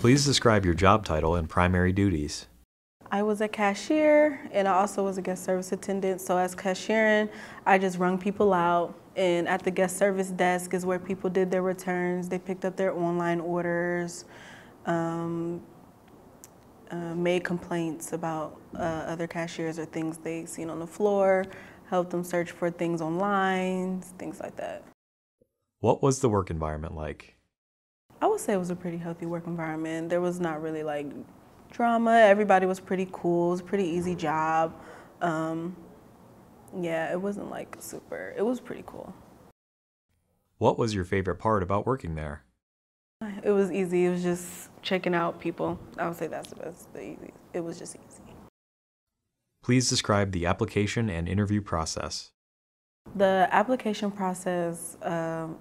Please describe your job title and primary duties. I was a cashier and I also was a guest service attendant. So as cashiering, I just rung people out. And at the guest service desk is where people did their returns. They picked up their online orders, um, uh, made complaints about uh, other cashiers or things they seen on the floor, helped them search for things online, things like that. What was the work environment like? I would say it was a pretty healthy work environment. There was not really like drama. Everybody was pretty cool. It was a pretty easy job. Um, yeah, it wasn't like super. It was pretty cool. What was your favorite part about working there? It was easy. It was just checking out people. I would say that's the best. The easy. It was just easy. Please describe the application and interview process. The application process, um,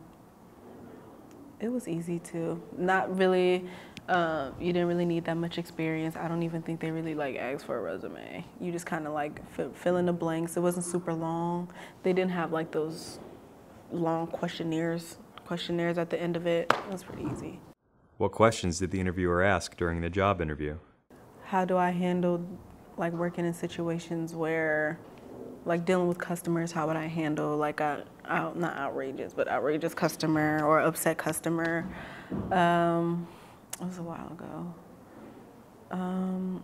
it was easy too. Not really uh, you didn't really need that much experience. I don't even think they really like asked for a resume. You just kind of like fill, fill in the blanks. It wasn't super long. They didn't have like those long questionnaires questionnaires at the end of it. It was pretty easy. What questions did the interviewer ask during the job interview? How do I handle like working in situations where like dealing with customers, how would I handle like a out, not outrageous, but outrageous customer or upset customer? Um, it was a while ago. Um,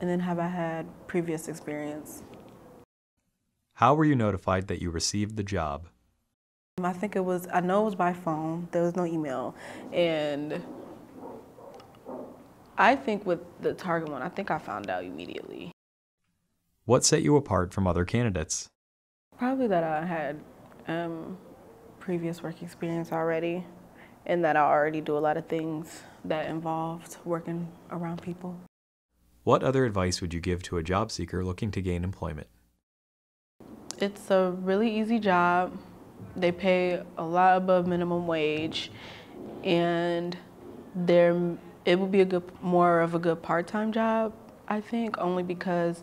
and then have I had previous experience? How were you notified that you received the job? I think it was, I know it was by phone. There was no email. And I think with the Target one, I think I found out immediately. What set you apart from other candidates? Probably that I had um, previous work experience already and that I already do a lot of things that involved working around people. What other advice would you give to a job seeker looking to gain employment? It's a really easy job. They pay a lot above minimum wage, and there it would be a good more of a good part-time job, I think, only because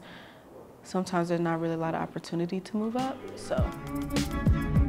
sometimes there's not really a lot of opportunity to move up. So.